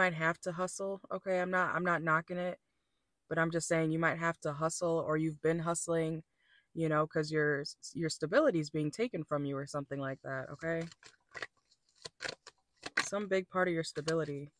might have to hustle. Okay, I'm not I'm not knocking it, but I'm just saying you might have to hustle or you've been hustling, you know, cuz your your stability is being taken from you or something like that, okay? Some big part of your stability.